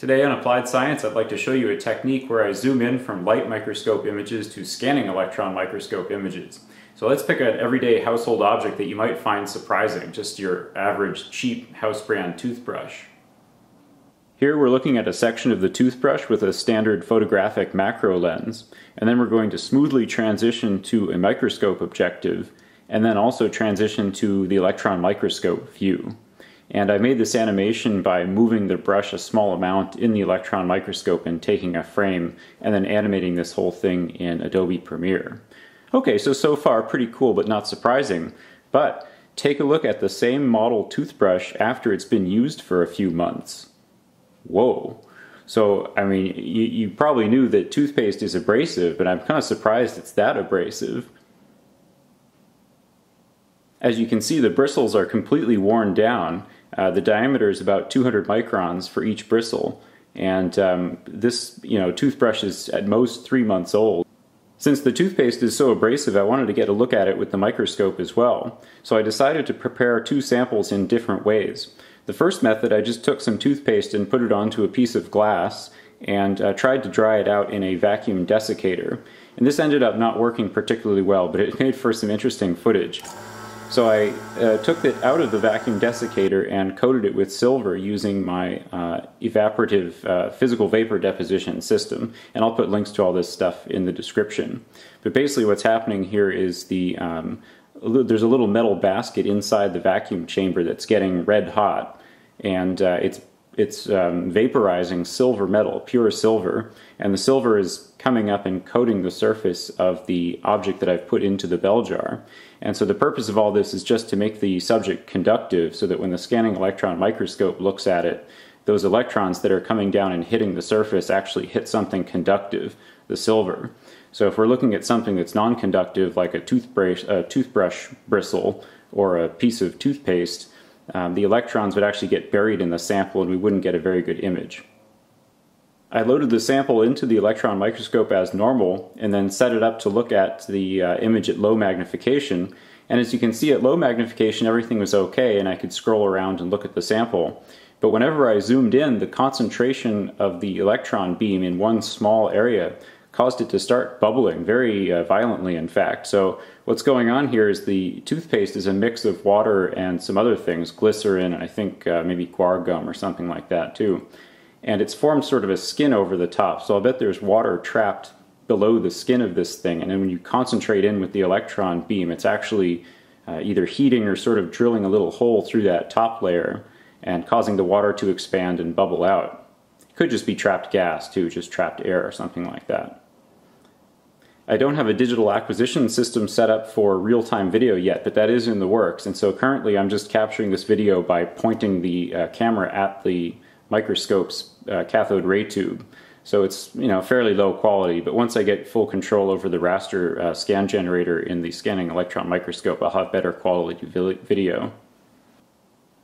Today on Applied Science, I'd like to show you a technique where I zoom in from light microscope images to scanning electron microscope images. So let's pick an everyday household object that you might find surprising, just your average cheap house brand toothbrush. Here we're looking at a section of the toothbrush with a standard photographic macro lens, and then we're going to smoothly transition to a microscope objective, and then also transition to the electron microscope view. And I made this animation by moving the brush a small amount in the electron microscope and taking a frame and then animating this whole thing in Adobe Premiere. Okay, so so far pretty cool but not surprising. But take a look at the same model toothbrush after it's been used for a few months. Whoa. So, I mean, you, you probably knew that toothpaste is abrasive, but I'm kind of surprised it's that abrasive. As you can see, the bristles are completely worn down, uh, the diameter is about 200 microns for each bristle, and um, this you know toothbrush is at most three months old. Since the toothpaste is so abrasive, I wanted to get a look at it with the microscope as well, so I decided to prepare two samples in different ways. The first method, I just took some toothpaste and put it onto a piece of glass and uh, tried to dry it out in a vacuum desiccator. And this ended up not working particularly well, but it made for some interesting footage. So I uh, took it out of the vacuum desiccator and coated it with silver using my uh, evaporative uh, physical vapor deposition system. And I'll put links to all this stuff in the description. But basically what's happening here is the um, there's a little metal basket inside the vacuum chamber that's getting red hot. And uh, it's it's um, vaporizing silver metal, pure silver, and the silver is coming up and coating the surface of the object that I've put into the bell jar. And so the purpose of all this is just to make the subject conductive so that when the scanning electron microscope looks at it, those electrons that are coming down and hitting the surface actually hit something conductive, the silver. So if we're looking at something that's non-conductive, like a toothbrush, a toothbrush bristle or a piece of toothpaste, um, the electrons would actually get buried in the sample and we wouldn't get a very good image. I loaded the sample into the electron microscope as normal and then set it up to look at the uh, image at low magnification. And as you can see at low magnification everything was okay and I could scroll around and look at the sample. But whenever I zoomed in, the concentration of the electron beam in one small area caused it to start bubbling very uh, violently, in fact. So what's going on here is the toothpaste is a mix of water and some other things, glycerin, I think uh, maybe guar gum or something like that too. And it's formed sort of a skin over the top, so I'll bet there's water trapped below the skin of this thing. And then when you concentrate in with the electron beam, it's actually uh, either heating or sort of drilling a little hole through that top layer and causing the water to expand and bubble out. Could just be trapped gas too, just trapped air or something like that. I don't have a digital acquisition system set up for real-time video yet, but that is in the works. And so currently I'm just capturing this video by pointing the uh, camera at the microscope's uh, cathode ray tube. So it's you know fairly low quality, but once I get full control over the raster uh, scan generator in the scanning electron microscope, I'll have better quality video.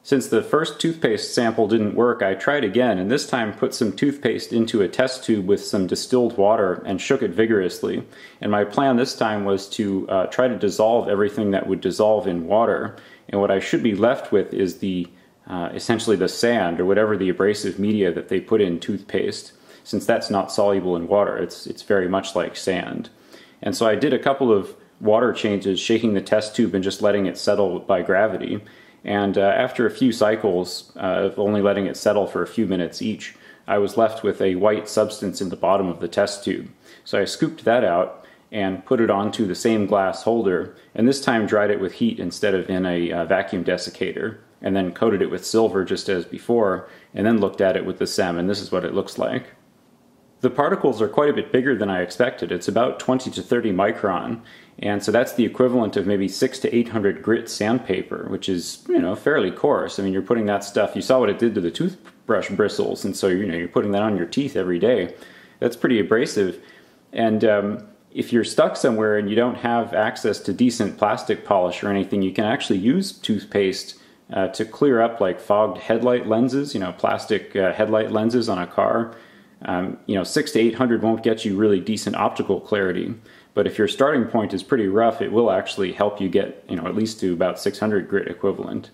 Since the first toothpaste sample didn't work, I tried again and this time put some toothpaste into a test tube with some distilled water and shook it vigorously. And my plan this time was to uh, try to dissolve everything that would dissolve in water. And what I should be left with is the uh, essentially the sand or whatever the abrasive media that they put in toothpaste. Since that's not soluble in water, it's, it's very much like sand. And so I did a couple of water changes, shaking the test tube and just letting it settle by gravity. And uh, after a few cycles uh, of only letting it settle for a few minutes each, I was left with a white substance in the bottom of the test tube. So I scooped that out and put it onto the same glass holder, and this time dried it with heat instead of in a uh, vacuum desiccator, and then coated it with silver just as before, and then looked at it with the SEM, and this is what it looks like. The particles are quite a bit bigger than I expected. It's about 20 to 30 micron, and so that's the equivalent of maybe six to 800 grit sandpaper, which is, you know, fairly coarse. I mean, you're putting that stuff, you saw what it did to the toothbrush bristles, and so, you know, you're putting that on your teeth every day. That's pretty abrasive. And um, if you're stuck somewhere and you don't have access to decent plastic polish or anything, you can actually use toothpaste uh, to clear up like fogged headlight lenses, you know, plastic uh, headlight lenses on a car. Um, you know, six to 800 won't get you really decent optical clarity. But if your starting point is pretty rough, it will actually help you get, you know, at least to about 600 grit equivalent.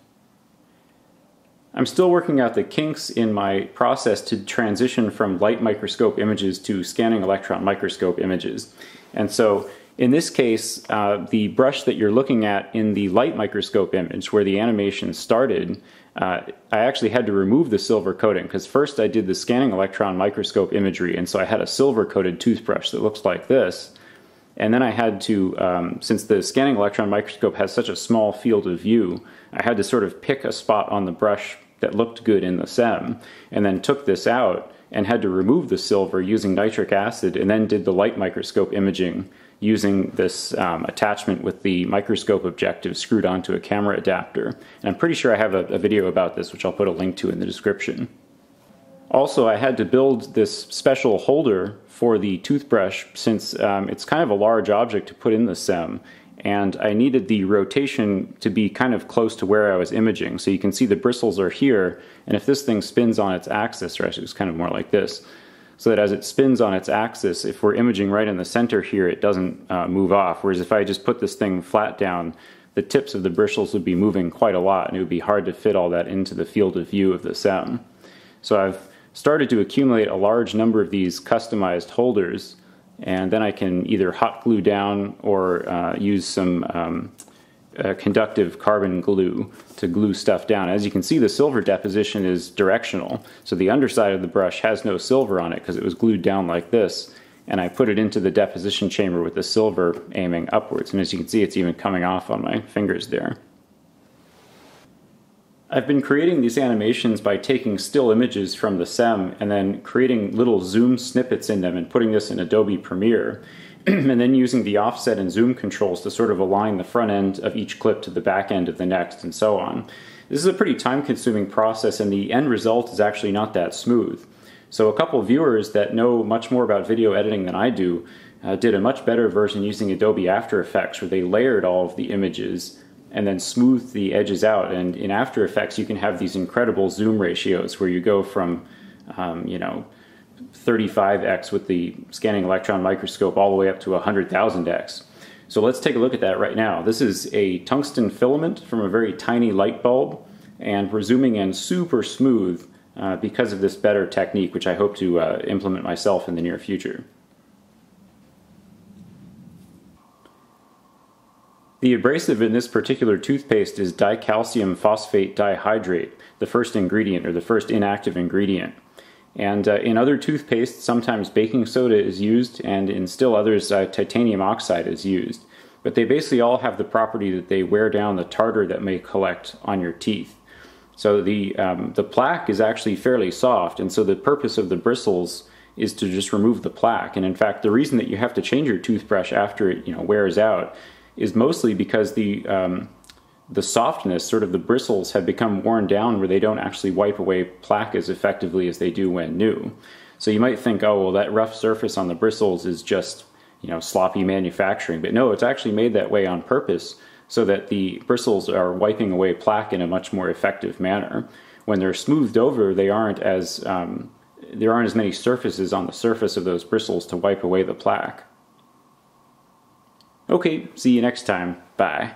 I'm still working out the kinks in my process to transition from light microscope images to scanning electron microscope images. And so in this case, uh, the brush that you're looking at in the light microscope image where the animation started, uh, I actually had to remove the silver coating because first I did the scanning electron microscope imagery and so I had a silver coated toothbrush that looks like this. And then I had to, um, since the scanning electron microscope has such a small field of view, I had to sort of pick a spot on the brush that looked good in the SEM, and then took this out and had to remove the silver using nitric acid, and then did the light microscope imaging using this um, attachment with the microscope objective screwed onto a camera adapter. And I'm pretty sure I have a, a video about this, which I'll put a link to in the description. Also, I had to build this special holder for the toothbrush since um, it's kind of a large object to put in the SEM and I needed the rotation to be kind of close to where I was imaging. So you can see the bristles are here, and if this thing spins on its axis, or actually it's kind of more like this, so that as it spins on its axis, if we're imaging right in the center here, it doesn't uh, move off. Whereas if I just put this thing flat down, the tips of the bristles would be moving quite a lot, and it would be hard to fit all that into the field of view of the SEM. So I've started to accumulate a large number of these customized holders and then I can either hot glue down or uh, use some um, uh, conductive carbon glue to glue stuff down. As you can see, the silver deposition is directional, so the underside of the brush has no silver on it because it was glued down like this, and I put it into the deposition chamber with the silver aiming upwards, and as you can see, it's even coming off on my fingers there. I've been creating these animations by taking still images from the SEM and then creating little zoom snippets in them and putting this in Adobe Premiere and then using the offset and zoom controls to sort of align the front end of each clip to the back end of the next and so on. This is a pretty time consuming process and the end result is actually not that smooth. So a couple viewers that know much more about video editing than I do uh, did a much better version using Adobe After Effects where they layered all of the images and then smoothed the edges out. And in After Effects, you can have these incredible zoom ratios where you go from, um, you know, 35x with the scanning electron microscope all the way up to 100,000x. So let's take a look at that right now. This is a tungsten filament from a very tiny light bulb, and we're zooming in super smooth uh, because of this better technique, which I hope to uh, implement myself in the near future. The abrasive in this particular toothpaste is dicalcium phosphate dihydrate, the first ingredient or the first inactive ingredient. And uh, in other toothpastes, sometimes baking soda is used, and in still others, uh, titanium oxide is used. But they basically all have the property that they wear down the tartar that may collect on your teeth. So the, um, the plaque is actually fairly soft, and so the purpose of the bristles is to just remove the plaque. And in fact, the reason that you have to change your toothbrush after it you know, wears out is mostly because the um, the softness, sort of the bristles, have become worn down where they don't actually wipe away plaque as effectively as they do when new. So you might think, oh, well, that rough surface on the bristles is just you know sloppy manufacturing, but no, it's actually made that way on purpose so that the bristles are wiping away plaque in a much more effective manner. When they're smoothed over, they aren't as um, there aren't as many surfaces on the surface of those bristles to wipe away the plaque. Okay, see you next time. Bye.